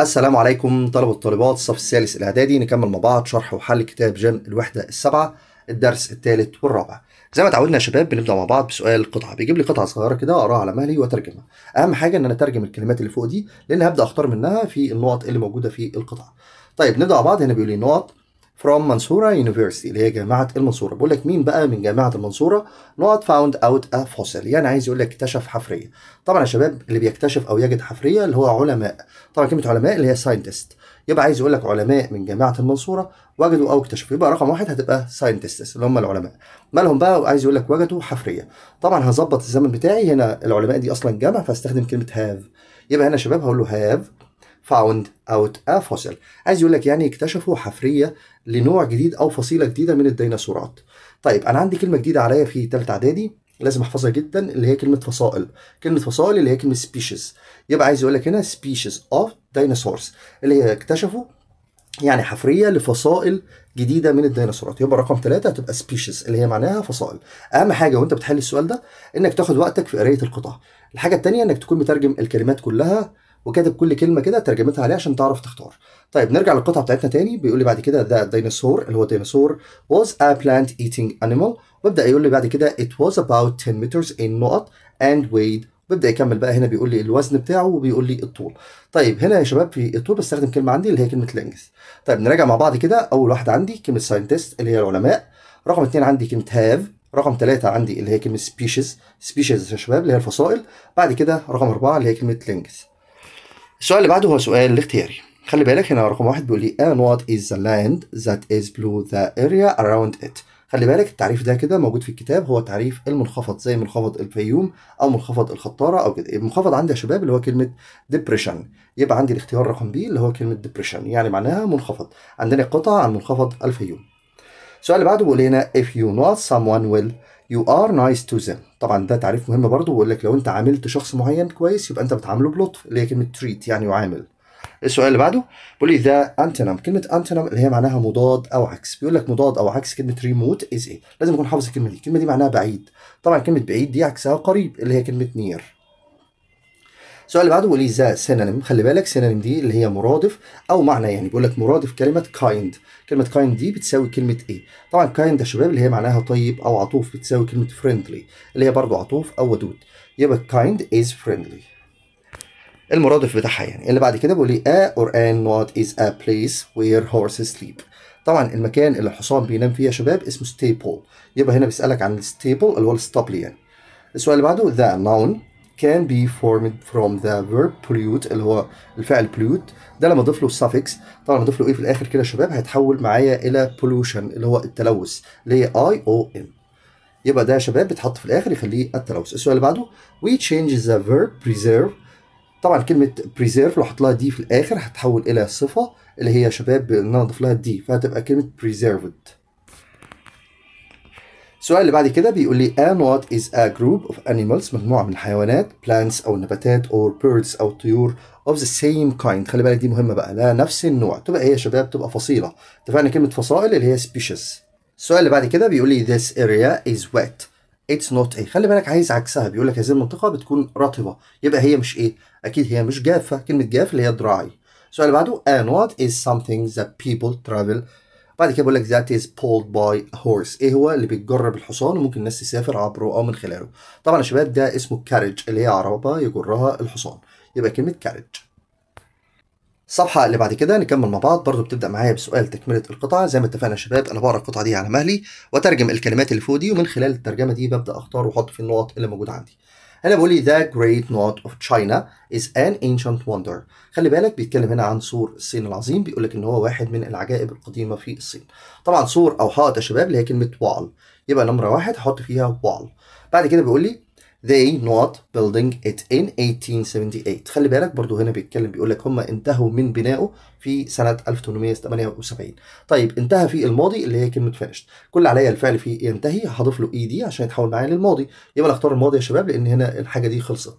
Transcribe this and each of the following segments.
السلام عليكم طلبة وطالبات الصف الثالث الإعدادي نكمل مع بعض شرح وحل كتاب جم الوحدة السبعة الدرس الثالث والرابع. زي ما اتعودنا يا شباب بنبدأ مع بعض بسؤال قطعة. بيجيب لي قطعة صغيرة كده أقراها على مهلي وأترجمها. أهم حاجة إن أنا أترجم الكلمات اللي فوق دي لأن هبدأ أختار منها في النقط اللي موجودة في القطعة. طيب نبدأ مع بعض. هنا بيقول لي نقط from منصورة University اللي هي جامعة المنصورة. بقول لك مين بقى من جامعة المنصورة؟ Not found out a fossil. يعني عايز يقول لك اكتشف حفرية. طبعا يا شباب اللي بيكتشف أو يجد حفرية اللي هو علماء. طبعا كلمة علماء اللي هي scientist. يبقى عايز يقول لك علماء من جامعة المنصورة وجدوا أو اكتشفوا. يبقى رقم واحد هتبقى scientists اللي هم العلماء. مالهم بقى؟ وعايز يقول لك وجدوا حفرية. طبعا هظبط الزمن بتاعي هنا. العلماء دي أصلا جامعة فاستخدم كلمة have. يبقى هنا يا شباب هقول له have. Found out a fossil. عايز يقول لك يعني اكتشفوا حفرية لنوع جديد أو فصيلة جديدة من الديناصورات. طيب أنا عندي كلمة جديدة عليا في تالتة إعدادي لازم أحفظها جدا اللي هي كلمة فصائل. كلمة فصائل اللي هي كلمة species. يبقى عايز يقول لك هنا species of dinosaurs اللي هي اكتشفوا يعني حفرية لفصائل جديدة من الديناصورات. يبقى رقم ثلاثة هتبقى species اللي هي معناها فصائل. أهم حاجة وأنت بتحل السؤال ده إنك تاخد وقتك في قراية القطع. الحاجة التانية إنك تكون مترجم الكلمات كلها وكاتب كل كلمة كده ترجمتها عليها عشان تعرف تختار. طيب نرجع للقطعة بتاعتنا تاني. بيقول لي بعد كده ذا ديناصور اللي هو ديناصور was a plant eating animal. ويبدا يقول لي بعد كده it was about 10 meters in نقط and weighed. بيبدا يكمل بقى هنا بيقول لي الوزن بتاعه وبيقول لي الطول. طيب هنا يا شباب في الطول بستخدم كلمة عندي اللي هي كلمة length طيب نراجع مع بعض كده. أول واحدة عندي كلمة scientist اللي هي العلماء. رقم اثنين عندي كلمة have. رقم ثلاثة عندي اللي هي كلمة species. species يا شباب اللي هي الفصائل. بعد كده رقم أربعة اللي هي كلمة length السؤال اللي بعده هو سؤال الاختياري. خلي بالك هنا رقم واحد بيقول لي and what is the land that is below the area around it? خلي بالك التعريف ده كده موجود في الكتاب هو تعريف المنخفض زي منخفض الفيوم أو منخفض الخطارة أو كده. المنخفض عندي يا شباب اللي هو كلمة depression. يبقى عندي الاختيار رقم بي اللي هو كلمة depression يعني معناها منخفض. عندنا قطعه عن منخفض الفيوم. السؤال اللي بعده بيقول هنا if you not someone will you are nice to them. طبعا ده تعريف مهم برضه بيقول لك لو أنت عاملت شخص معين كويس يبقى أنت بتعامله بلطف اللي هي كلمة treat يعني يعامل. السؤال اللي بعده بيقول لي the antonym كلمة antonym اللي هي معناها مضاد أو عكس. بيقول لك مضاد أو عكس كلمة remote is إيه لازم اكون حافظ الكلمة دي. الكلمة دي معناها بعيد. طبعا كلمة بعيد دي عكسها قريب اللي هي كلمة near السؤال اللي بعده بيقول the synonym خلي بالك synonym دي اللي هي مرادف أو معنى يعني بيقول لك مرادف كلمة kind كلمة kind دي بتساوي كلمة إيه طبعا kind يا شباب اللي هي معناها طيب أو عطوف بتساوي كلمة friendly اللي هي برضو عطوف أو ودود. يبقى kind is friendly. المرادف بتاعها يعني. اللي بعد كده بيقول لي a or an نقط is a place where horses sleep. طبعا المكان اللي الحصان بينام فيه يا شباب اسمه stable يبقى هنا بيسألك عن ال stable اللي هو الستابلي يعني. السؤال اللي بعده the noun. Can be formed from the verb pollute اللي هو الفعل pollute. ده لما اضيف له suffix طبعا اضيف له إيه في الآخر كده يا شباب هيتحول معايا إلى pollution اللي هو التلوث اللي هي I O M يبقى ده يا شباب بيتحط في الآخر يخليه التلوث. السؤال اللي بعده we change the verb preserve. طبعا كلمة preserve لو حط لها دي في الآخر هتحول إلى صفة اللي هي يا شباب إن أنا أضيف لها دي فهتبقى كلمة preserved. السؤال اللي بعد كده بيقول لي and what is a group of animals مجموعة من الحيوانات plants أو النباتات or birds أو الطيور of the same kind? خلي بالك دي مهمة بقى لا نفس النوع. تبقى إيه يا شباب؟ تبقى فصيلة. اتفقنا كلمة فصائل اللي هي species. السؤال اللي بعد كده بيقول لي this area is wet. it's not إيه خلي بالك عايز عكسها. بيقول لك هذه المنطقة بتكون رطبة. يبقى هي مش إيه؟ أكيد هي مش جافة. كلمة جاف اللي هي dry السؤال اللي بعده a نقط is something that people travel بعد كده بيقول لك is pulled by a horse. إيه هو اللي بيتجر بالحصان وممكن الناس تسافر عبره أو من خلاله؟ طبعا يا شباب ده اسمه carriage اللي هي عربة يجرها الحصان. يبقى كلمة carriage. الصفحة اللي بعد كده نكمل مع بعض. برضو بتبدأ معايا بسؤال تكملة القطعة زي ما اتفقنا يا شباب أنا بقرأ القطعة دي على مهلي وأترجم الكلمات اللي فوق دي ومن خلال الترجمة دي ببدأ أختار وأحط في النقط اللي موجودة عندي. هنا بيقول لي The Great Knot of China is an ancient wonder. خلي بالك بيتكلم هنا عن سور الصين العظيم بيقول لك إن هو واحد من العجائب القديمة في الصين. طبعا سور أو حائط يا شباب اللي هي كلمة wall. يبقى نمرة واحد هحط فيها wall. بعد كده بيقول لي they نقط building it in 1878 خلي بالك برضو هنا بيتكلم بيقول لك هم انتهوا من بنائه في سنة 1878 طيب انتهى في الماضي اللي هي كلمة finished. كل عليا الفعل فيه ينتهي هضيف له اي دي عشان يتحول معايا للماضي. يبقى أختار الماضي يا شباب لأن هنا الحاجة دي خلصت.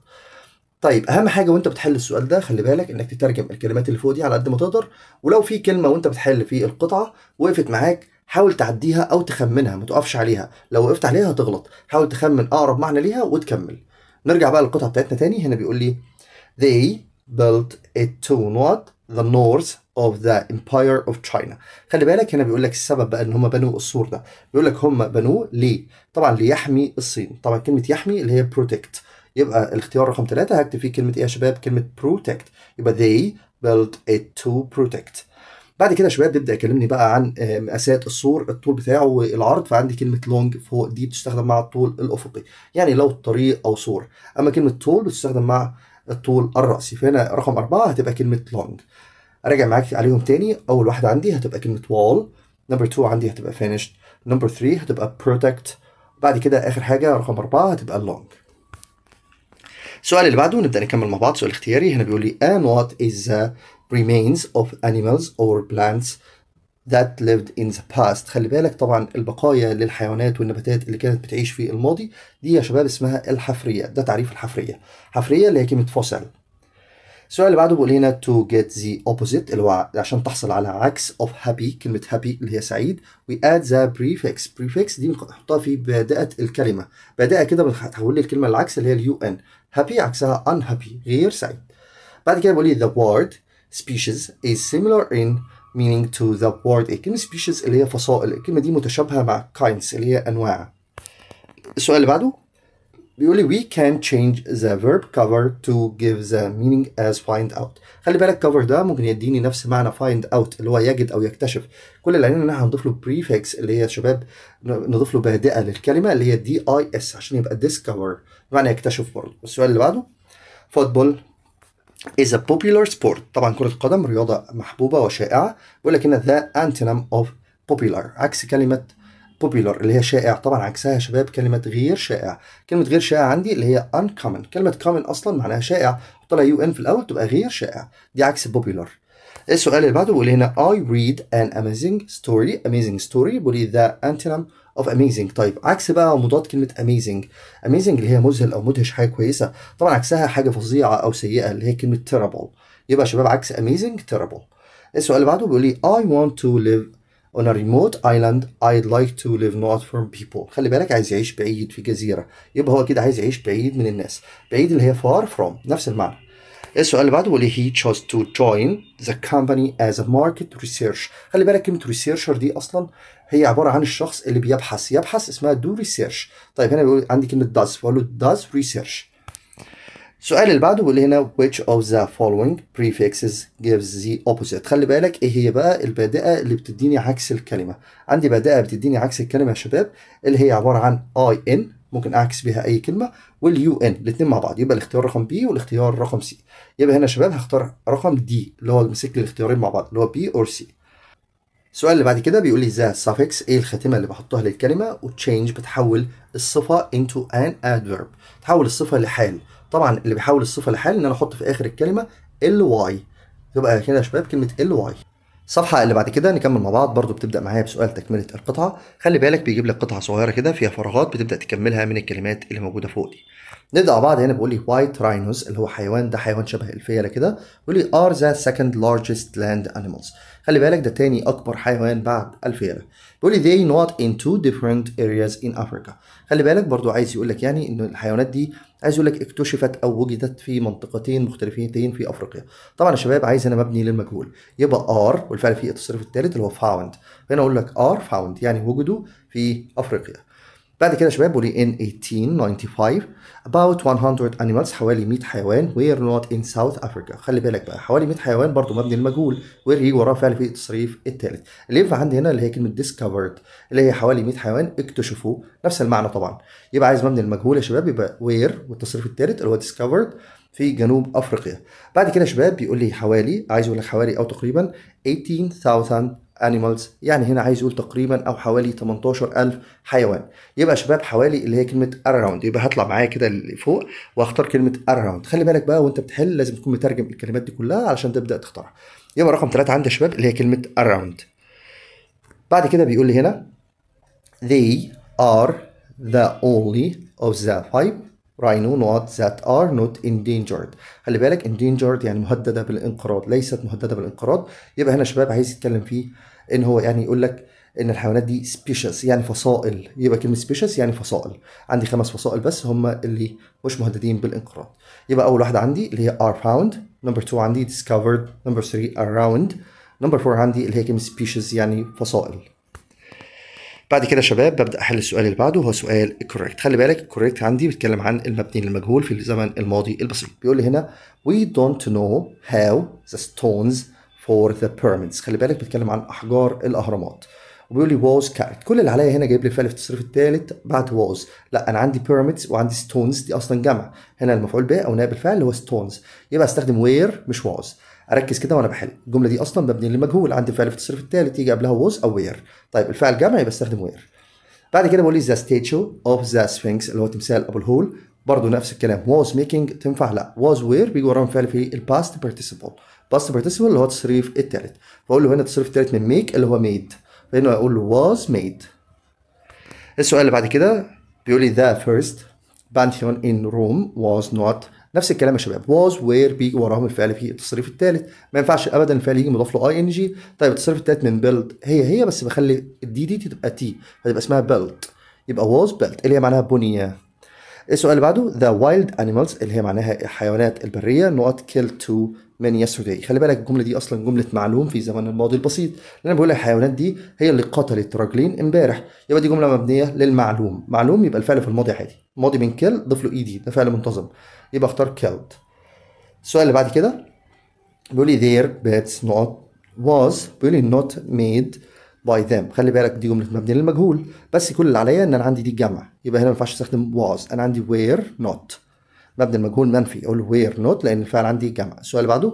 طيب أهم حاجة وأنت بتحل السؤال ده خلي بالك إنك تترجم الكلمات اللي فوق دي على قد ما تقدر. ولو في كلمة وأنت بتحل في القطعة وقفت معاك حاول تعديها أو تخمنها ما تقفش عليها. لو وقفت عليها هتغلط. حاول تخمن أقرب معنى ليها وتكمل. نرجع بقى للقطعة بتاعتنا تاني. هنا بيقول لي they built it to not the north of the empire of China. خلي بالك هنا بيقول لك السبب بقى إن هم بنوا السور ده. بيقول لك هم بنوه ليه؟ طبعا ليحمي الصين. طبعا كلمة يحمي اللي هي protect. يبقى الاختيار رقم ثلاثة هكتب فيه كلمة إيه يا شباب؟ كلمة protect. يبقى they built it to protect. بعد كده شباب بيبدأ يكلمني بقى عن آه، مقاسات السور الطول بتاعه والعرض فعندي كلمة لونج فوق دي بتستخدم مع الطول الأفقي. يعني لو طريق أو سور أما كلمة tall بتستخدم مع الطول الرأسي. فهنا رقم أربعة هتبقى كلمة long أراجع معاك عليهم تاني. أول واحدة عندي هتبقى كلمة wall. number 2 عندي هتبقى finished. number 3 هتبقى protect. بعد كده آخر حاجة رقم أربعة هتبقى long. السؤال اللي بعده نبدأ نكمل مع بعض. سؤال اختياري. هنا بيقول لي what is the remains of animals or plants that lived in the past. خلي بالك طبعا البقايا للحيوانات والنباتات اللي كانت بتعيش في الماضي دي يا شباب اسمها الحفرية ده تعريف الحفرية. حفرية اللي هي كلمة فوسل السؤال اللي بعده بيقول هنا to get the opposite اللي هو عشان تحصل على عكس of happy كلمة happy اللي هي سعيد we add the prefix. prefix دي بنحطها في بادئة الكلمة. بادئة كده بتحول لي الكلمة العكس اللي هي اليو ان happy عكسها unhappy غير سعيد. بعد كده بيقول لي the word species is similar in meaning to the word كلمة species اللي هي فصائل. الكلمة دي متشابهة مع kinds اللي هي أنواع. السؤال اللي بعده بيقول لي we can change the verb cover to give the meaning as find out. خلي بالك cover ده ممكن يديني نفس معنى find out اللي هو يجد أو يكتشف. كل اللي علينا ان إحنا هنضيف له prefix اللي هي شباب نضيف له بادئة للكلمة اللي هي دي اي اس عشان يبقى discover بمعنى يكتشف برضه. السؤال اللي بعده football is a popular sport. طبعا كرة القدم رياضة محبوبة وشائعة هنا the antonym of popular عكس كلمة popular اللي هي شائع طبعا عكسها يا شباب كلمة غير شائع كلمة غير شائع عندي اللي هي uncommon. كلمة common أصلا معناها شائع حط لها يو ان في الأول تبقى غير شائع دي عكس popular. السؤال اللي بعده بيقول هنا I read an amazing story amazing story بيقول لي the antonym of amazing. طيب عكس بقى مضاد كلمة amazing. amazing اللي هي مذهل أو مدهش حاجة كويسة. طبعا عكسها حاجة فظيعة أو سيئة اللي هي كلمة terrible. يبقى يا شباب عكس amazing terrible. السؤال اللي بعده بيقول لي I want to live on a remote island. I'd like to live not from people. خلي بالك عايز يعيش بعيد في جزيرة. يبقى هو كده عايز يعيش بعيد من الناس. بعيد اللي هي far from. نفس المعنى. السؤال اللي بعده بيقول لي he chose to join the company as a market research خلي بالك كلمة researcher دي أصلا هي عبارة عن الشخص اللي بيبحث. يبحث اسمها do research. طيب هنا بيقول عندي كلمة does. فأقول له does research. السؤال اللي بعده بيقول لي هنا which of the following prefixes gives the opposite. خلي بالك إيه هي بقى البادئة اللي بتديني عكس الكلمة. عندي بادئة بتديني عكس الكلمة يا شباب اللي هي عبارة عن I N ممكن أعكس بيها أي كلمة وال U N. الاثنين مع بعض. يبقى الاختيار رقم B والاختيار رقم C يبقى هنا يا شباب هختار رقم D اللي هو ماسك لي الاختيارين مع بعض اللي هو B or C السؤال اللي بعد كده بيقول لي the suffix إيه الخاتمة اللي بحطها للكلمة؟ و change بتحول الصفة into an adverb. تحول الصفة لحال. طبعا اللي بيحول الصفة لحال إن أنا أحط في آخر الكلمة L Y. يبقى كده يا شباب كلمة L Y الصفحة اللي بعد كده نكمل مع بعض. برضو بتبدأ معايا بسؤال تكملة القطعة. خلي بالك بيجيب لك قطعة صغيرة كده فيها فراغات بتبدأ تكملها من الكلمات اللي موجودة فوق دي. نبدأ مع بعض. هنا بيقول لي white rhinos اللي هو حيوان ده حيوان شبه الفيلة كده. بيقول لي are the second largest land animals. خلي بالك ده تاني أكبر حيوان بعد الفيلة. بيقول لي they نقط in two different areas in Africa. خلي بالك برضو عايز يقول لك يعني إن الحيوانات دي عايز يقول لك اكتشفت أو وجدت في منطقتين مختلفتين في أفريقيا. طبعا يا شباب عايز هنا مبني للمجهول. يبقى are والفعل فيه التصريف الثالث اللي هو found هنا أقول لك are found يعني وجدوا في أفريقيا. بعد كده يا شباب بيقول لي in 1895 about 100 animals حوالي 100 حيوان. Were نقط in South Africa. خلي بالك بقى حوالي 100 حيوان برضو مبني للمجهول were يجي وراه فعل فيه التصريف الثالث اللي ينفع عندي هنا اللي هي كلمة discovered اللي هي حوالي 100 حيوان اكتشفوا نفس المعنى طبعا. يبقى عايز مبني للمجهول يا شباب يبقى were والتصريف الثالث اللي هو discovered في جنوب أفريقيا. بعد كده يا شباب بيقول لي حوالي عايز يقول لك حوالي أو تقريبا 18000 animals يعني هنا عايز يقول تقريبا أو حوالي 18000 حيوان. يبقى شباب حوالي اللي هي كلمة around يبقى هطلع معايا كده اللي فوق وأختار كلمة around خلي بالك بقى وأنت بتحل لازم تكون مترجم الكلمات دي كلها علشان تبدأ تختارها. يبقى رقم ثلاثة عندي يا شباب اللي هي كلمة around بعد كده بيقول لي هنا they are the only of the five rhino not that are not endangered خلي بالك endangered يعني مهددة بالانقراض ليست مهددة بالانقراض. يبقى هنا شباب عايز يتكلم فيه إن هو يعني يقول لك إن الحيوانات دي species يعني فصائل. يبقى كلمة species يعني فصائل. عندي خمس فصائل بس هم اللي مش مهددين بالانقراض. يبقى أول واحدة عندي اللي هي are found. number 2 عندي discovered. number 3 around. نمبر 4 عندي اللي هي كلمة species يعني فصائل. بعد كده يا شباب ببدأ أحل السؤال اللي بعده هو سؤال correct. خلي بالك correct عندي بيتكلم عن المبني للمجهول في الزمن الماضي البسيط. بيقول لي هنا we don't know how the stones for the pyramids خلي بالك بيتكلم عن أحجار الأهرامات. وبيقول لي was carried. كل اللي عليا هنا جايب لي الفعل في التصريف الثالث بعد was لا أنا عندي pyramids وعندي stones دي أصلا جمع. هنا المفعول به أو نائب الفعل اللي هو stones. يبقى أستخدم where مش was أركز كده وأنا بحل. الجملة دي أصلا مبني للمجهول. عندي فعل في التصريف الثالث يجي قبلها was أو where طيب الفعل جمع يبقى أستخدم where بعد كده بقول لي the statue of the sphinx اللي هو تمثال أبو الهول. برضه نفس الكلام. Was making تنفع؟ لا. Was where بيجي وراهم فعل في الباست participle past participle اللي هو التصريف الثالث فأقول له هنا التصريف الثالث من make اللي هو made. فهنا أقول له was made. السؤال اللي بعد كده بيقول لي the first Pantheon in Rome was not. نفس الكلام يا شباب. was were بيجي وراهم الفعل في التصريف الثالث ما ينفعش ابدا الفعل يجي مضاف له ing طيب التصريف الثالث من build هي هي بس بخلي ال d دي تبقى t فتبقى اسمها built. يبقى was built. اللي هي معناها بني السؤال اللي بعده the wild animals اللي هي معناها الحيوانات البرية not killed to من yesterday. خلي بالك الجملة دي أصلا جملة معلوم في زمن الماضي البسيط. لأن بقول الحيوانات دي هي اللي قتلت راجلين امبارح. يبقى دي جملة مبنية للمعلوم. معلوم يبقى الفعل في الماضي عادي. ماضي من kill ضيف له اي دي ده فعل منتظم. يبقى اختار killed. السؤال اللي بعد كده بيقول لي their beds not was بيقول لي not made by them. خلي بالك دي جملة مبنية للمجهول. بس كل اللي عليا إن أنا عندي دي الجمع يبقى هنا ما ينفعش أستخدم was. أنا عندي were not. مبني المجهول منفي. أقول were not لأن الفعل عندي جمع. السؤال اللي بعده.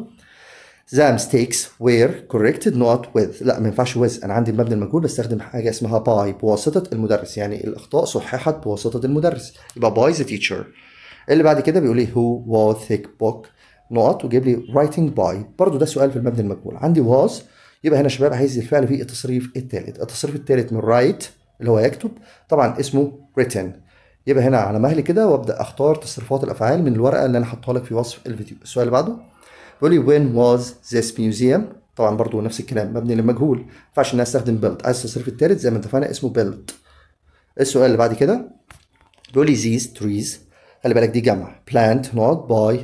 The mistakes were corrected not with. لا ما ينفعش with. أنا عندي المبني المجهول بستخدم حاجة اسمها by بواسطة المدرس. يعني الأخطاء صححت بواسطة المدرس. يبقى by the teacher. اللي بعد كده بيقول لي who was thick book نقط وجايب لي writing by. برضو ده سؤال في المبني المجهول. عندي was يبقى هنا شباب عايز الفعل في التصريف الثالث. التصريف الثالث من write اللي هو يكتب طبعا اسمه written. يبقى هنا على مهلي كده وابدأ أختار تصريفات الأفعال من الورقة اللي أنا حاطها لك في وصف الفيديو. السؤال اللي بعده بيقول لي when was this museum طبعا برضو نفس الكلام مبني للمجهول. ما ينفعش ان أنا استخدم built. عايز التصريف الثالث زي ما اتفقنا اسمه built. السؤال اللي بعد كده بيقول لي these trees خلي بالك دي جمع plant not by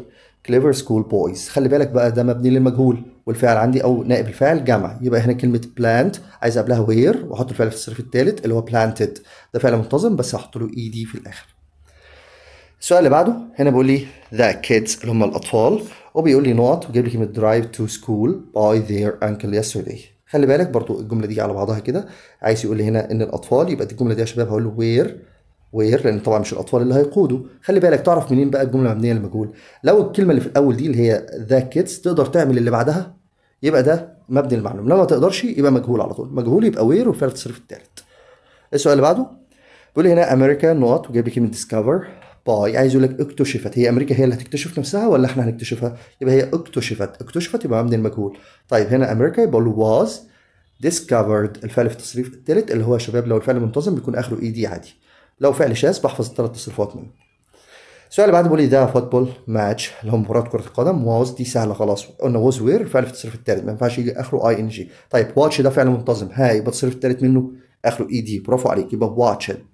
clever school boys. خلي بالك بقى ده مبني للمجهول. والفعل عندي أو نائب الفاعل جمع. يبقى هنا كلمة plant عايز قبلها where وأحط الفعل في التصريف الثالث اللي هو planted. ده فعل منتظم بس هحط له ed في الآخر. السؤال اللي بعده هنا بيقول لي the kids اللي هم الأطفال وبيقول لي not وجايب لي كلمة drive to school by their uncle yesterday. خلي بالك برضو الجملة دي على بعضها كده. عايز يقول لي هنا إن الأطفال يبقى دي الجملة دي يا شباب هقول له were were لأن طبعا مش الأطفال اللي هيقودوا. خلي بالك تعرف منين بقى الجملة مبنية للمجهول لو الكلمة اللي في الأول دي اللي هي the kids تقدر تعمل اللي بعدها؟ يبقى ده مبني للمعلوم. لو ما تقدرش يبقى مجهول على طول. مجهول يبقى were والفعل التصريف الثالث السؤال اللي بعده بيقول هنا أمريكا not وجايب لي كلمة discover by. عايز يقول لك اكتشفت هي أمريكا هي اللي هتكتشف نفسها ولا إحنا هنكتشفها؟ يبقى هي اكتشفت اكتشفت يبقى مبني المجهول طيب هنا أمريكا يبقى was discovered الفعل في التصريف الثالث اللي هو يا شباب لو الفعل منتظم بيكون آخره ed عادي. لو فعل شاذ بحفظ الثلاث تصريفات منه. السؤال اللي بعده بيقول لي the football match اللي هو مباراة كرة القدم. was دي سهلة خلاص. قلنا was were الفعل في التصريف الثالث. ما ينفعش يجي آخره ing طيب watch ده فعل منتظم. ها يبقى التصريف الثالث منه آخره ed برافو عليك. يبقى watched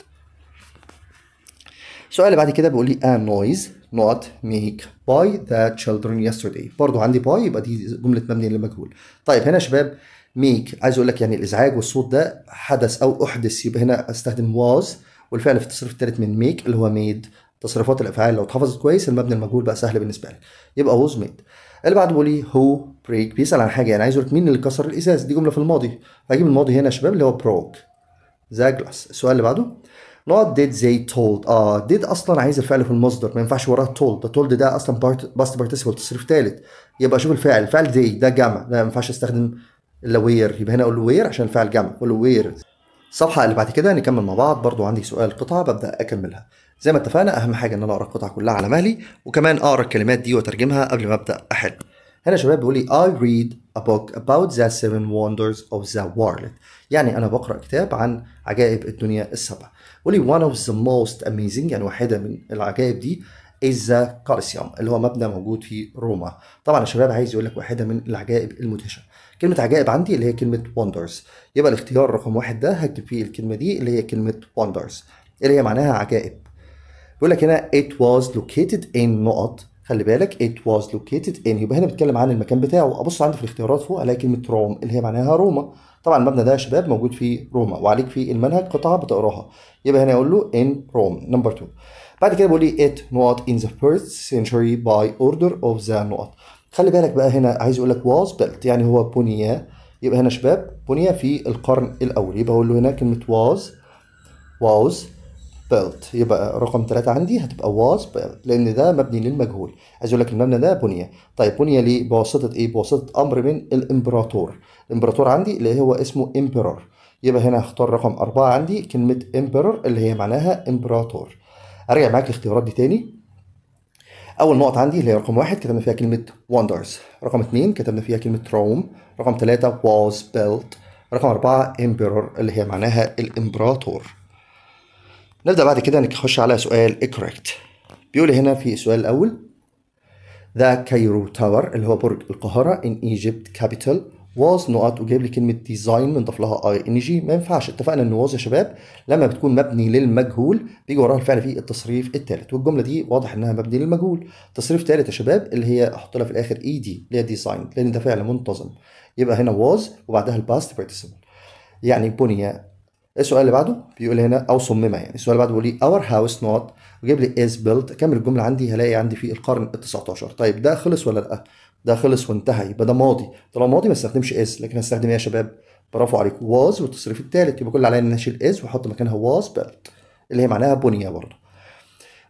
السؤال اللي بعد كده بيقول لي a noise not make by the children yesterday. برضو عندي by يبقى دي جملة مبنية للمجهول طيب هنا يا شباب make عايز أقول لك يعني الإزعاج والصوت ده حدث أو أحدث. يبقى هنا أستخدم was والفعل في التصريف الثالث من make اللي هو made تصريفات الأفعال لو اتحفظت كويس المبني المجهول بقى سهل بالنسبة لك. يبقى was made. اللي بعده بيقول لي who break بيسأل عن حاجة. يعني عايز أقول لك مين اللي كسر الإزاز؟ دي جملة في الماضي. هجيب الماضي هنا يا شباب اللي هو broke the glass السؤال اللي بعده. Not did they told. آه did أصلا عايز الفعل في المصدر. ما ينفعش وراه told. ده told ده أصلا past participle تصريف ثالث يبقى شوف الفعل. الفعل they ده جمع. ده ما ينفعش أستخدم الا were يبقى هنا أقول were عشان الفعل جمع. أقول were الصفحه اللي بعد كده نكمل مع بعض. برضو عندي سؤال قطعة ببدأ أكملها. زي ما اتفقنا أهم حاجة إن أنا أقرأ القطعة كلها على مهلي وكمان أقرأ الكلمات دي وأترجمها قبل ما أبدأ أحل. هنا شباب بيقول لي I read a book about the seven wonders of the world. يعني أنا بقرأ كتاب عن عجائب الدنيا السبع. بيقول لي one of the most amazing يعني واحدة من العجائب دي is the Colosseum اللي هو مبنى موجود في روما. طبعا يا شباب عايز يقول لك واحدة من العجائب المدهشه كلمة عجائب عندي اللي هي كلمة wonders. يبقى الاختيار رقم واحد ده هكتب فيه الكلمة دي اللي هي كلمة wonders اللي هي معناها عجائب. بيقول لك هنا it was located in نقط. خلي بالك it was located in. يبقى هنا بيتكلم عن المكان بتاعه. أبص عندي في الاختيارات فوق ألاقي كلمة روم اللي هي معناها روما. طبعا المبنى ده يا شباب موجود في روما وعليك في المنهج قطعة بتقراها. يبقى هنا أقول له in Rome. نمبر 2 بعد كده بقول لي it not in the first century by order of the نقط. خلي بالك بقى هنا عايز يقول لك was built يعني هو بني يبقى هنا شباب بني في القرن الأول. يبقى أقول له هنا كلمة was was built. يبقى رقم ثلاثة عندي هتبقى was built لأن ده مبني للمجهول. عايز أقول لك المبنى ده بني. طيب بني ليه؟ بواسطة إيه؟ بواسطة أمر من الإمبراطور. الإمبراطور عندي اللي هو اسمه emperor يبقى هنا هختار رقم أربعة عندي كلمة emperor اللي هي معناها إمبراطور. أرجع معاك الاختيارات دي تاني. أول نقطة عندي اللي هي رقم واحد كتبنا فيها كلمة wonders. رقم اتنين كتبنا فيها كلمة روم رقم ثلاثة was built. رقم أربعة emperor اللي هي معناها الإمبراطور. نبدأ بعد كده نخش على سؤال incorrect بيقول هنا في السؤال الأول The Cairo Tower اللي هو برج القاهرة in Egypt capital was نقط وجايب لي كلمة design بنضاف لها ing ما ينفعش. اتفقنا إن was يا شباب لما بتكون مبني للمجهول بيجي وراها الفعل في التصريف الثالث والجملة دي واضح إنها مبني للمجهول. تصريف ثالث يا شباب اللي هي أحط لها في الآخر ed اللي هي design لأن ده فعل منتظم. يبقى هنا was وبعدها ال past participle. يعني بني السؤال اللي بعده بيقول هنا أو صممها يعني. السؤال اللي بعده بيقول لي our house not وجايب لي is built. اكمل الجملة عندي هلاقي عندي في القرن ال 19 طيب ده خلص ولا لأ؟ ده خلص وانتهى يبقى ده ماضي. طالما ماضي ما استخدمش is لكن هستخدم إيه يا شباب. برافو عليكم. was والتصريف الثالث يبقى كل اللي عليا إن أشيل is وأحط مكانها was built اللي هي معناها بنية برضه.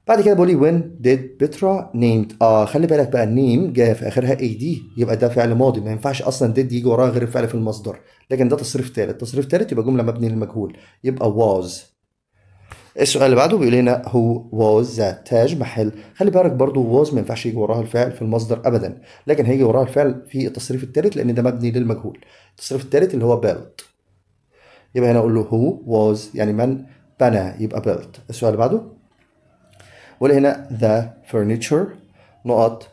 بعد كده بيقول لي when did Petra named آه خلي بالك بقى ال name جاء في آخرها ed يبقى ده فعل ماضي. ما ينفعش أصلا did يجي وراها غير الفعل في المصدر. لكن ده تصريف ثالث تصريف ثالث يبقى جملة مبني للمجهول. يبقى was. السؤال اللي بعده بيقول هنا who was that تاج محل. خلي بالك برضو was ما ينفعش يجي وراها الفعل في المصدر ابدا لكن هيجي وراها الفعل في التصريف الثالث لأن ده مبني للمجهول. التصريف الثالث اللي هو built يبقى هنا أقول له who was يعني من بنى يبقى built السؤال اللي بعده؟ بيقول هنا the furniture نقط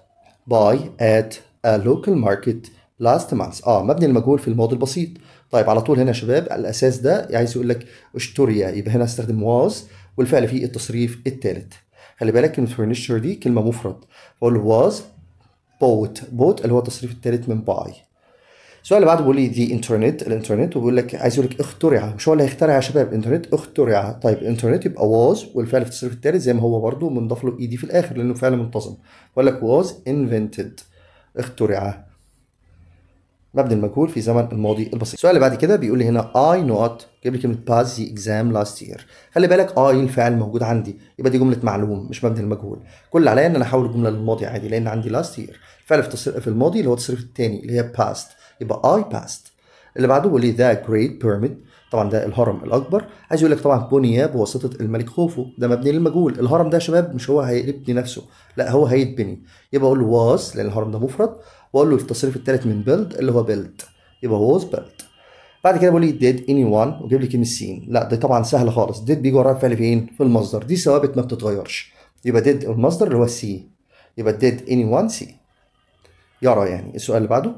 buy at a local market last month. آه مبني المجهول في الماضي البسيط. طيب على طول هنا شباب الأساس ده عايز يقول لك أشتري يبقى هنا أستخدم was والفعل فيه التصريف الثالث خلي بالك كلمة furniture دي كلمة مفرد. بقول was bought bought اللي هو التصريف الثالث من buy. السؤال اللي بعده بيقول لي دي انترنت الانترنت وبيقول لك عايز يقول لك اخترع. مش هو اللي هيخترع يا شباب؟ الانترنت اخترع. طيب الانترنت يبقى was والفعل في التصريف الثالث زي ما هو برضه بنضاف له اي دي في الآخر لأنه فعل منتظم. بقول لك was invented. اخترع. مبني المجهول في زمن الماضي البسيط. السؤال اللي بعد كده بيقول لي هنا I not جايب لي كلمة pass the exam last year. خلي بالك I الفعل موجود عندي. يبقى دي جملة معلوم مش مبني المجهول. كل اللي عليا إن أنا أحول الجملة للماضي عادي لأن عندي last year. الفعل في التصريف في الماضي اللي هو التصريف الثاني اللي هي past. يبقى I passed. اللي بعده بيقول لي the great pyramid. طبعا ده الهرم الأكبر. عايز يقول لك طبعا بني بواسطه الملك خوفو. ده مبني للمجهول. الهرم ده يا شباب مش هو هيبني نفسه. لا هو هيتبني. يبقى أقول له was لأن الهرم ده مفرد. واقول له التصريف الثالث من build اللي هو build. يبقى was built بعد كده بقول لي did anyone وجيب لي كلمة سين لا ده طبعا سهله خالص. did بيجي وراها الفعل فين؟ في المصدر. دي ثوابت ما بتتغيرش. يبقى did المصدر اللي هو سي يبقى did anyone see يرى يعني. السؤال اللي بعده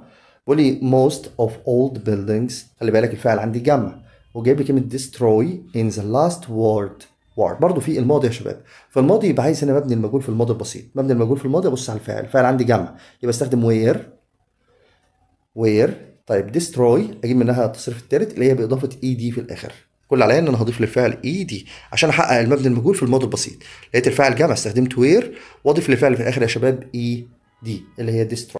بيقول لي most of old buildings خلي بالك الفعل عندي جمع. وجايب لي كلمة destroy in the last word. Word برضه في الماضي يا شباب. فالماضي يبقى عايز هنا مبني المجهول في الماضي البسيط مبني المجهول في الماضي ابص على الفعل الفعل عندي جمع. يبقى أستخدم where where طيب destroy. أجيب منها التصريف الثالث اللي هي بإضافة اي دي في الآخر. كل عليا إن أنا هضيف للفعل اي دي عشان أحقق المبني المجهول في الماضي البسيط. لقيت الفعل جمع. استخدمت where وأضيف للفعل في الآخر يا شباب اي دي اللي هي destroy.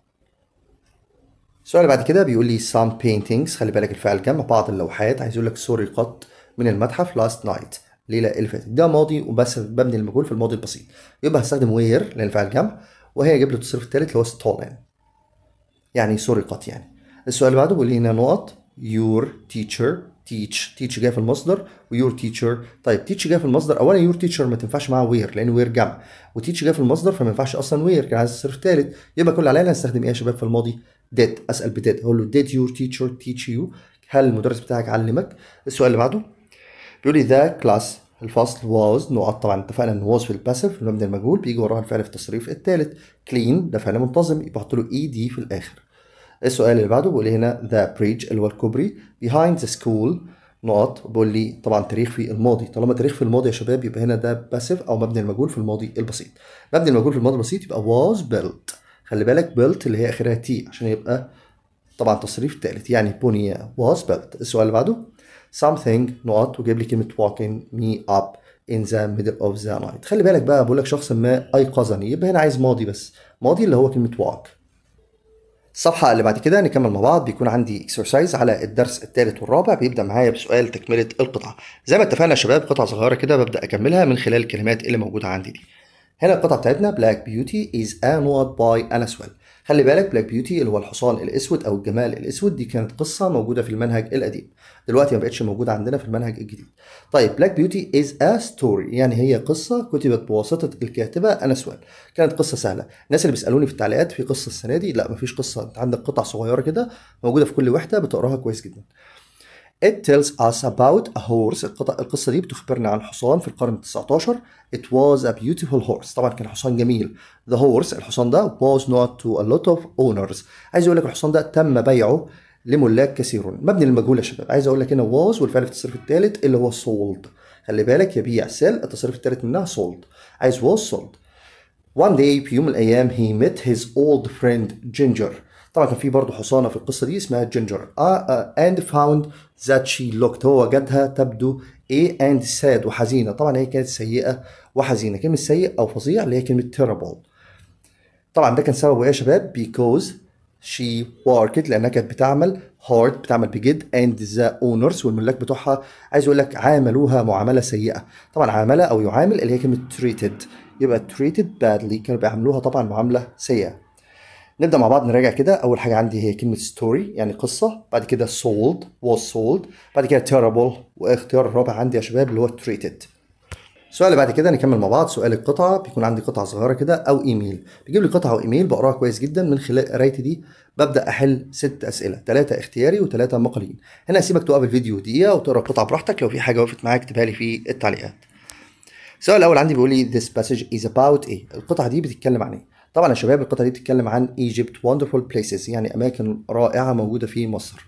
السؤال اللي بعد كده بيقول لي some paintings. خلي بالك الفعل جمع. بعض اللوحات. عايز يقول لك سرقت من المتحف last night. الليلة اللي فاتت. ده ماضي وبس ببني المجهول في الماضي البسيط. يبقى هستخدم were لأن الفعل جمع وهي لي التصريف الثالث اللي هو stolen يعني. سرقت يعني. السؤال اللي بعده بيقول لي هنا نقط. Your teacher teach. Teach جاي في المصدر و your teacher. طيب teach جاي في المصدر. اولا your teacher ما تنفعش معاه were لأن were جمع و teach جاي في المصدر فما ينفعش أصلا were. كان عايز التصريف الثالث يبقى كل علينا هنستخدم إيه يا شباب في الماضي؟ did. أسأل ب did أقول له did your teacher teach you هل المدرس بتاعك علمك؟ السؤال اللي بعده بيقول لي the class الفصل was نقط طبعا اتفقنا ان was في ال passive المبني المجهول بيجي وراها الفعل في التصريف الثالث. clean ده فعل منتظم يبقى أحط له ed في الآخر. السؤال اللي بعده بيقول لي هنا the bridge اللي هو الكوبري. behind the school نقط بقول لي طبعا تاريخ في الماضي. طالما تاريخ في الماضي يا شباب يبقى هنا ده passive أو مبني المجهول في الماضي البسيط. مبني المجهول في الماضي البسيط يبقى was built. خلي بالك built اللي هي آخرها t عشان يبقى طبعا تصريف ثالث يعني بني was built. السؤال اللي بعده؟ Something نقط وجايب لي كلمة waking me up in the middle of the night. خلي بالك بقى بقول لك شخص ما ايقظني يبقى هنا عايز ماضي بس. ماضي اللي هو كلمة woke. الصفحة اللي بعد كده نكمل مع بعض. بيكون عندي exercise على الدرس الثالث والرابع. بيبدأ معايا بسؤال تكملة القطعة. زي ما اتفقنا يا شباب قطعة صغيرة كده ببدأ أكملها من خلال الكلمات اللي موجودة عندي دي. هنا القطعة بتاعتنا Black Beauty is a not by Sewell خلي بالك Black Beauty اللي هو الحصان الأسود أو الجمال الأسود دي كانت قصة موجودة في المنهج القديم. دلوقتي ما بقتش موجودة عندنا في المنهج الجديد. طيب Black Beauty is a story يعني هي قصة كتبت بواسطة الكاتبة آنا سويل كانت قصة سهلة. الناس اللي بيسألوني في التعليقات في قصة السنة دي لا مفيش قصة. أنت عندك قطع صغيرة كده موجودة في كل وحده بتقراها كويس جدا. It tells us about a horse. القصة دي بتخبرنا عن حصان في القرن ال 19 It was a beautiful horse. طبعا كان حصان جميل. The horse الحصان ده was not to a lot of owners. عايز أقول لك الحصان ده تم بيعه لملاك كثيرون. مبني للمجهول يا شباب. عايز أقول لك هنا was والفعل في التصريف الثالث اللي هو sold. خلي بالك يبيع سيل التصريف الثالث منها sold. عايز was sold. One day في يوم من الأيام he met his old friend Ginger. طبعا كان في برضه حصانة في القصة دي اسمها uh, and found that she looked. هو وجدها تبدو إيه and sad وحزينة. طبعا هي كانت سيئة وحزينة. كلمة سيء أو فظيع اللي هي كلمة terrible. طبعا ده كان سببه إيه يا شباب؟ Because she worked لأنها كانت بتعمل hard بتعمل بجد and the owners والملاك بتوعها عايز أقول لك عاملوها معاملة سيئة. طبعا عاملة أو يعامل اللي هي كلمة treated. يبقى treated badly. كانوا بيعاملوها طبعا معاملة سيئة. نبدأ مع بعض نراجع كده. أول حاجة عندي هي كلمة ستوري يعني قصة. بعد كده sold was sold. بعد كده terrible واختيار الرابع عندي يا شباب اللي هو treated. السؤال اللي بعد كده نكمل مع بعض. سؤال القطعة بيكون عندي قطعة صغيرة كده أو ايميل بيجيب لي قطعة وايميل بقراها كويس جدا. من خلال قرايتي دي ببدأ أحل ست أسئلة. ثلاثة اختياري وثلاثه مقالين. هنا هسيبك توقف الفيديو دقيقة وتقرأ القطعة براحتك. لو في حاجة وقفت معاك اكتبها لي في التعليقات. السؤال الأول عندي بيقول لي this passage is about إيه القطعة دي بتتكلم عن إيه؟ طبعا يا شباب القطعه دي بتتكلم عن Egypt wonderful places يعني أماكن رائعة موجودة في مصر.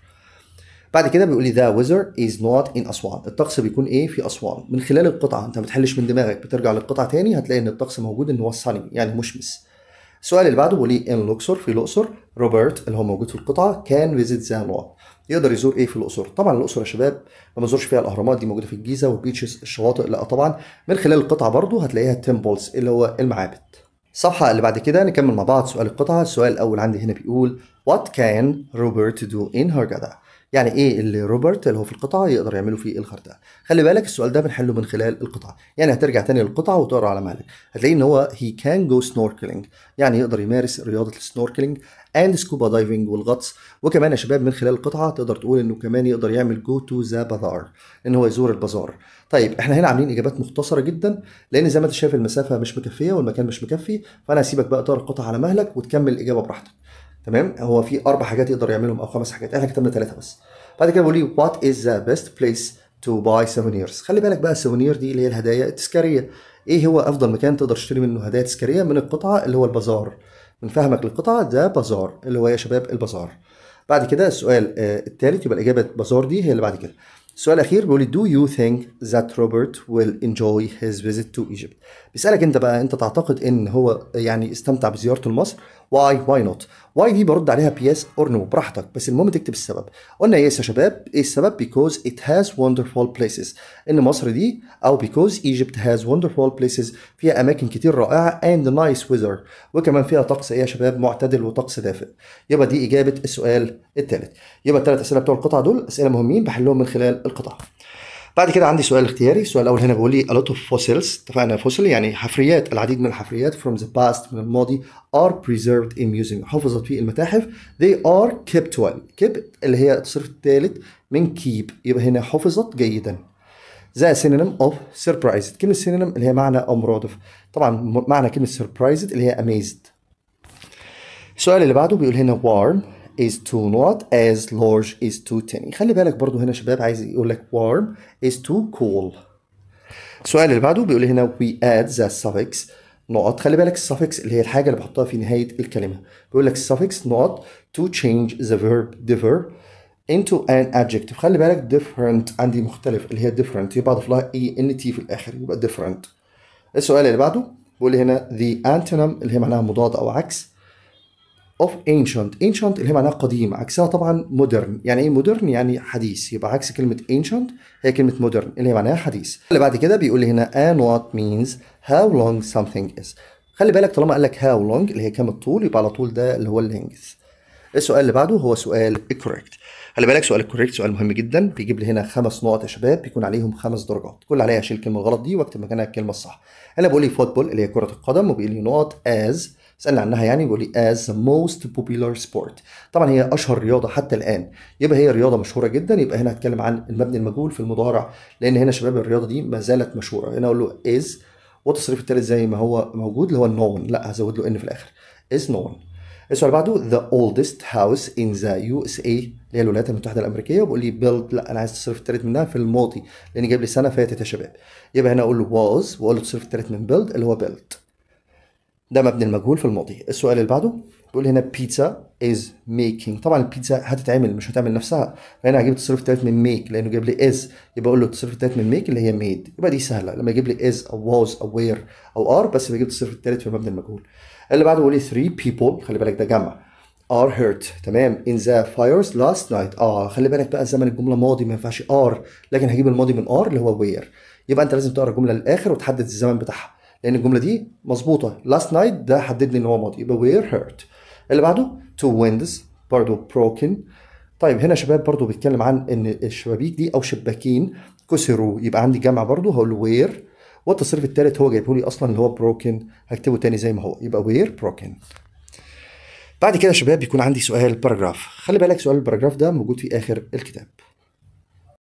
بعد كده بيقول لي the weather is not in أسوان الطقس بيكون إيه؟ في أسوان. من خلال القطعة أنت ما بتحلش من دماغك بترجع للقطعة تاني هتلاقي إن الطقس موجود إن هو sunny يعني مشمس. السؤال اللي بعده بيقول لي in الأقصر في الأقصر روبرت اللي هو موجود في القطعة can visit a lot يقدر يزور إيه في الأقصر؟ طبعا الأقصر يا شباب ما بزورش فيها الأهرامات دي موجودة في الجيزة وال beaches الشواطئ لا طبعا. من خلال القطعة برضو هتلاقيها temples اللي هو المعابد. الصفحة اللي بعد كده نكمل مع بعض سؤال القطعة. السؤال الأول عندي هنا بيقول What can Robert do in Hurghada يعني إيه اللي روبرت اللي هو في القطعة يقدر يعمله في الغردقة؟ خلي بالك السؤال ده بنحله من خلال القطعة. يعني هترجع تاني للقطعة وتقرأ على مهلك هتلاقي إن هو he can go snorkeling. يعني يقدر يمارس رياضة السنوركلينج and scuba diving والغطس. وكمان يا شباب من خلال القطعة تقدر تقول إنه كمان يقدر يعمل go to the bazaar. إن هو يزور البازار. طيب إحنا هنا عاملين إجابات مختصرة جدا لأن زي ما أنت شايف المسافة مش مكفية والمكان مش مكفي فأنا هسيبك بقى تقرا القطعة على مهلك وتكمل الإجابة براحتك. تمام؟ هو في أربع حاجات يقدر يعملهم أو خمس حاجات إحنا كتبنا ثلاثة بس. بعد كده بيقول لي what is the best place to buy souvenirs? خلي بالك بقى ال souvenir دي اللي هي الهدايا التذكارية. إيه هو أفضل مكان تقدر تشتري منه هدايا تذكارية؟ من القطعة اللي هو البازار. من فهمك للقطعة ده بازار اللي هو يا شباب البازار. بعد كده السؤال آه الثالث يبقى الإجابة بازار دي هي اللي بعد كده. السؤال الاخير بيقول do you think that Robert will enjoy his visit to Egypt? بيسألك أنت بقى أنت تعتقد إن هو يعني استمتع بزيارته لمصر؟ Why why not why دي برد عليها ب yes or no براحتك. بس المهم تكتب السبب. قلنا يس يا شباب؟ إيه السبب؟ because it has wonderful places. إن مصر دي أو because Egypt has wonderful places. فيها أماكن كتير رائعة and nice weather. وكمان فيها طقس إيه يا شباب؟ معتدل وطقس دافئ. يبقى دي إجابة السؤال الثالث. يبقى الثلاث أسئلة بتوع القطعة دول أسئلة مهمين بحلهم من خلال القطعة. بعد كده عندي سؤال اختياري. السؤال الأول هنا بيقول لي a lot of fossils اتفقنا فوسيل يعني حفريات العديد من الحفريات from the past من الماضي are preserved in museum. حفظت في المتاحف. They are kept well. Kept اللي هي التصريف الثالث من keep. يبقى هنا حفظت جيدا. ذا synonym of surprised. كلمة synonym اللي هي معنى أو مرادف طبعا معنى كلمة surprised اللي هي amazed. السؤال اللي بعده بيقول هنا warm. Is too not as large is too tiny. خلي بالك برضو هنا شباب عايز يقول لك warm is too cool. السؤال اللي بعده بيقول هنا we add the suffix نقط خلي بالك السفكس اللي هي الحاجة اللي بحطها في نهاية الكلمة. بيقول لك suffix نقط to change the verb differ into an adjective. خلي بالك different عندي مختلف اللي هي different. يبقى أضيف لها اي إن تي في الآخر يبقى different. السؤال اللي بعده بيقول هنا the antonym اللي هي معناها مضاد أو عكس of ancient. Ancient اللي هي معناها قديم عكسها طبعا modern. يعني إيه modern يعني حديث. يبقى عكس كلمة ancient هي كلمة modern اللي هي معناها حديث. اللي بعد كده بيقول لي هنا and what means how long something is. خلي بالك طالما قال لك how long اللي هي كام الطول يبقى على طول ده اللي هو ال length السؤال اللي بعده هو سؤال correct. خلي بالك سؤال correct سؤال مهم جدا. بيجيب لي هنا خمس نقط يا شباب بيكون عليهم خمس درجات. كل عليها اشيل الكلمة الغلط دي واكتب مكانها الكلمة الصح. هنا بيقول لي football اللي هي كرة القدم وبيقول لي نقط as سألني عنها يعني بيقول لي as the most sport. طبعا هي أشهر رياضة حتى الآن. يبقى هي رياضة مشهورة جدا يبقى هنا هتكلم عن المبني المجهول في المضارع لأن هنا شباب الرياضة دي ما زالت مشهورة. هنا أقول له is والتصريف الثالث زي ما هو موجود اللي هو known. لا هزود له ان في الآخر. Is known. السؤال اللي بعده the oldest house in the USA اللي هي الولايات المتحدة الأمريكية. وبيقول لي build لا أنا عايز التصريف الثالث منها في الماضي لأن جايب لي سنة فاتت يا شباب. يبقى هنا أقول له was. وأقول له التصريف الثالث من build اللي هو built. ده مبني المجهول في الماضي. السؤال اللي بعده بيقول هنا بيتزا is making. طبعا البيتزا هتتعمل مش هتعمل نفسها. فهنا هجيب التصريف الثالث من make لأنه جايب لي is. يبقى أقول له التصريف الثالث من make اللي هي made. يبقى دي سهلة. لما يجيب لي is أو was أو were أو are بس بيجيب التصريف الثالث في مبني المجهول. اللي بعده بيقول لي 3 people. خلي بالك ده جمع. are hurt. تمام. in the fires last night. آه خلي بالك بقى زمن الجملة ماضي ما ينفعش are. لكن هجيب الماضي من are اللي هو where. يبقى أنت لازم تقرأ الجملة للآخر وتحدد الزمن بتاعها. لأن الجملة دي مظبوطة. Last night ده حدد لي إن هو ماضي. يبقى were hurt. اللي بعده two windows برضه broken. طيب هنا شباب برضه بيتكلم عن إن الشبابيك دي أو شباكين كسروا. يبقى عندي جمع برضه هقول were والتصريف الثالث هو جايبه لي أصلا اللي هو broken. هكتبه تاني زي ما هو. يبقى were broken. بعد كده يا شباب بيكون عندي سؤال paragraph خلي بالك سؤال ال paragraph ده موجود في آخر الكتاب.